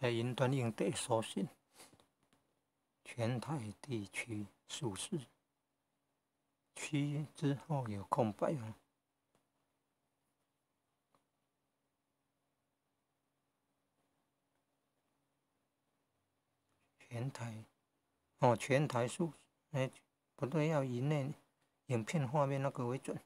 在云端应对所信，全台地区属市，区之后有空白哦。全台，哦，全台数，哎，不对，要以内影片画面那个为准。